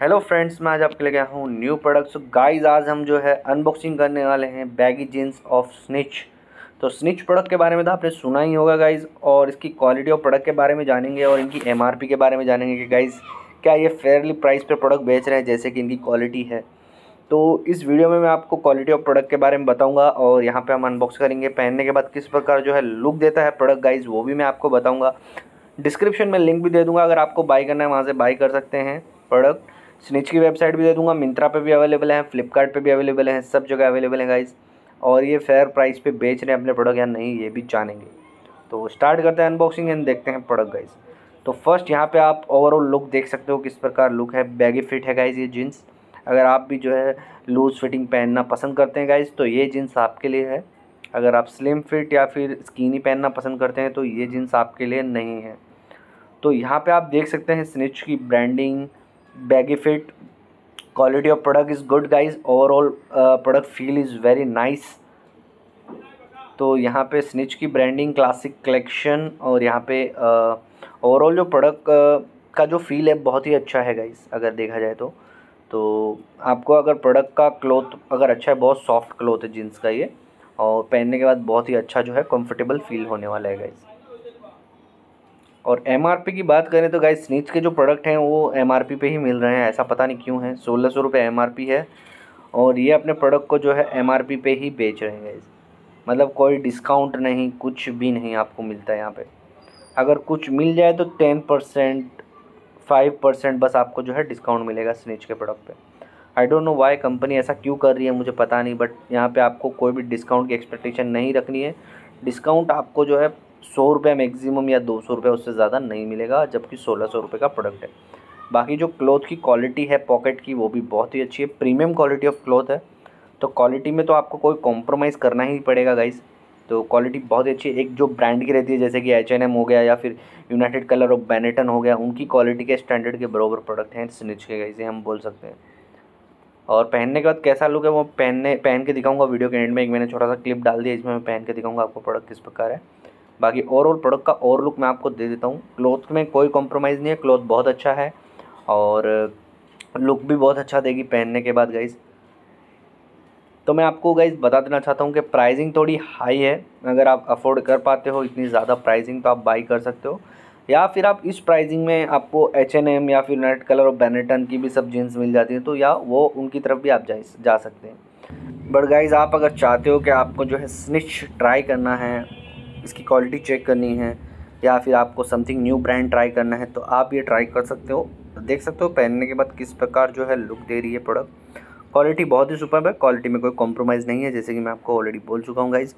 Hello friends मैं आज आपके लिए गया हूँ न्यू प्रोडक्ट्स गाइस आज हम जो है अनबॉक्सिंग करने वाले हैं बैगी जीन्स ऑफ़ स्निच तो स्निच प्रोडक्ट के बारे में तो आपने सुना ही होगा गाइस और इसकी क्वालिटी ऑफ़ प्रोडक्ट के बारे में जानेंगे और इनकी एमआरपी के बारे में जानेंगे कि गाइस क्या ये फेयरली प्राइस पर प्रोडक्ट बेच रहे हैं जैसे कि इनकी क्वालिटी है। तो इस वीडियो में मैं आपको क्वालिटी ऑफ़ प्रोडक्ट के बारे में बताऊँगा और यहाँ पे हम अनबॉक्स करेंगे। पहनने के बाद किस प्रकार जो है लुक देता है प्रोडक्ट गाइज़ वो भी मैं आपको बताऊँगा। डिस्क्रिप्शन में लिंक भी दे दूँगा, अगर आपको बाई करना है वहाँ से बाई कर सकते हैं प्रोडक्ट स्निच की वेबसाइट भी दे दूँगा मिंत्रा पे भी अवेलेबल है फ्लिपकार्ट पे भी अवेलेबल है, सब जगह अवेलेबल है गाइज़ और ये फेयर प्राइस पे बेच रहे हैं अपने प्रोडक्ट या नहीं, ये भी जानेंगे. तो स्टार्ट करते हैं अनबॉक्सिंग एंड देखते हैं प्रोडक्ट गाइज़ तो फ़र्स्ट यहाँ पे आप ओवरऑल लुक देख सकते हो किस प्रकार लुक है. बैगी फिट है गाइज़ ये जीन्स अगर आप भी जो है लूज़ फिटिंग पहनना पसंद करते हैं गाइज़ तो ये जीन्स आपके लिए है. अगर आप स्लिम फिट या फिर स्कीनी पहनना पसंद करते हैं तो ये जीन्स आपके लिए नहीं है. तो यहाँ पे आप देख सकते हैं स्निच की branding fit quality of product is good guys. Overall uh, product feel is very nice. तो यहाँ पे स्निच की ब्रांडिंग क्लासिक कलेक्शन और यहाँ पे ओवरऑल uh, जो प्रोडक्ट uh, का जो फील है बहुत ही अच्छा है गाइस अगर देखा जाए तो। तो आपको अगर प्रोडक्ट का क्लोथ अगर अच्छा है बहुत सॉफ्ट क्लोथ है जीन्स का ये और पहनने के बाद बहुत ही अच्छा जो है कंफर्टेबल फील होने वाला है गाइस और एमआरपी की बात करें तो गाइस स्नीच के जो प्रोडक्ट हैं, वो एमआरपी पे ही मिल रहे हैं, ऐसा पता नहीं क्यों है। सोलह सौ रुपये एम है और ये अपने प्रोडक्ट को जो है एमआरपी पे ही बेच रहे हैं गाइस मतलब कोई डिस्काउंट नहीं, कुछ भी नहीं आपको मिलता है यहाँ पे। अगर कुछ मिल जाए तो टेन परसेंट फाइव परसेंट बस आपको जो है डिस्काउंट मिलेगा स्नीच के प्रोडक्ट पे। I don't know why company ऐसा क्यों कर रही है, मुझे पता नहीं बट यहाँ पे आपको कोई भी डिस्काउंट की एक्सपेक्टेशन नहीं रखनी है। डिस्काउंट आपको जो है सौ रुपये मैक्सिमम या दो सौ रुपये उससे ज़्यादा नहीं मिलेगा, जबकि सोलह सौ रुपये का प्रोडक्ट है। बाकी जो क्लोथ की क्वालिटी है पॉकेट की, वो भी बहुत ही अच्छी है। प्रीमियम क्वालिटी ऑफ़ क्लोथ है। तो क्वालिटी में तो आपको कोई कॉम्प्रोमाइज़ करना ही पड़ेगा गाइज़ तो क्वालिटी बहुत ही अच्छी एक जो ब्रांड की रहती है, जैसे कि एच एन एम हो गया या फिर यूनाइटेड कलर ऑफ़ बैनेटन हो गया, उनकी क्वालिटी के स्टैंडर्ड के बराबर प्रोडक्ट हैं स्निच के इसे हम बोल सकते हैं। और पहनने के बाद कैसा लुक है, वो पहनने, पहन के दिखाऊँगा वीडियो के एंड में। एक मैंने छोटा सा क्लिप डाल दिया, इसमें मैं पहन के दिखाऊँगा आपको प्रोडक्ट किस प्रकार है। बाकी ओवरऑल प्रोडक्ट का और लुक मैं आपको दे देता हूँ। क्लोथ में कोई कॉम्प्रोमाइज़ नहीं है क्लोथ बहुत अच्छा है और लुक भी बहुत अच्छा देगी पहनने के बाद गाइज़ तो मैं आपको गाइज़ बता देना चाहता हूँ कि प्राइसिंग थोड़ी हाई है। अगर आप अफोर्ड कर पाते हो, इतनी ज़्यादा प्राइसिंग तो आप बाई कर सकते हो। या फिर आप इस प्राइसिंग में आपको एच एन एम या फिर नेट कलर और बैनेटन की भी सब जीन्स मिल जाती है तो या वो उनकी तरफ़ भी आप जा जा सकते हैं। बट गाइज़ आप अगर चाहते हो कि आपको जो है स्निच ट्राई करना है इसकी क्वालिटी चेक करनी है, या फिर आपको समथिंग न्यू ब्रांड ट्राई करना है तो आप ये ट्राई कर सकते हो। देख सकते हो पहनने के बाद किस प्रकार जो है लुक दे रही है प्रोडक्ट क्वालिटी बहुत ही सुपर है क्वालिटी में कोई कॉम्प्रोमाइज़ नहीं है, जैसे कि मैं आपको ऑलरेडी बोल चुका हूँ guys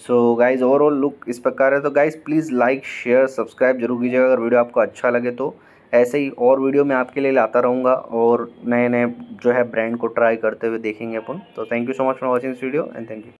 so guys overall look इस प्रकार है। तो guys please like share subscribe ज़रूर कीजिएगा, अगर वीडियो आपको अच्छा लगे तो। ऐसे ही और वीडियो मैं आपके लिए लाता रहूँगा और नए नए जो है ब्रांड को ट्राई करते हुए देखेंगे अपन। तो thank you so much for watching this video and thank you